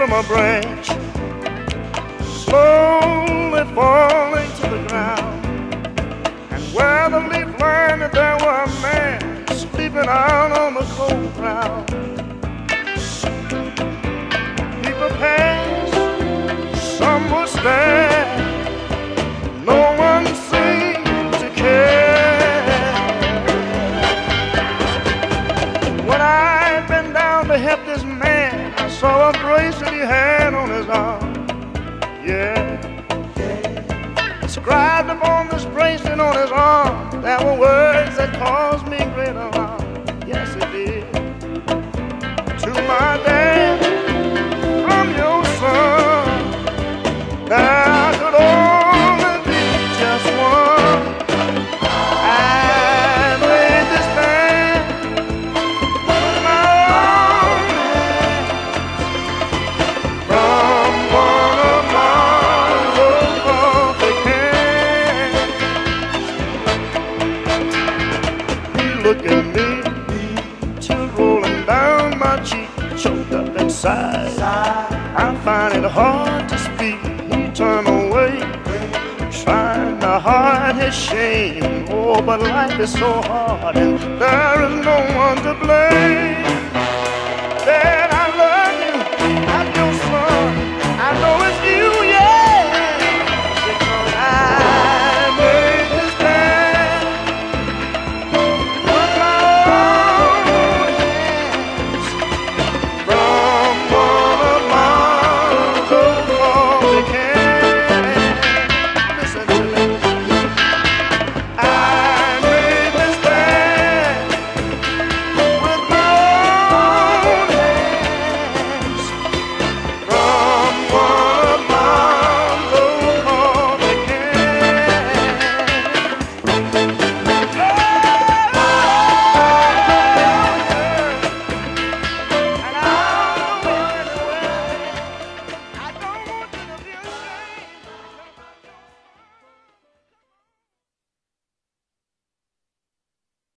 from a branch, slowly falling to the ground. And where the leaf landed, there was a man sleeping out on the cold ground. People passed, some would stare, no one seemed to care. When I bent down to help this man, I saw a bracelet he had on his arm. Yeah. Inscribed upon this bracelet on his arm, there were words that caused me great alarm. Yes, it did. To my at me, tears rolling down my cheek, choked up inside. I find it hard to speak. He turned away, trying to hide his shame. Oh, but life is so hard, and there is no one to blame.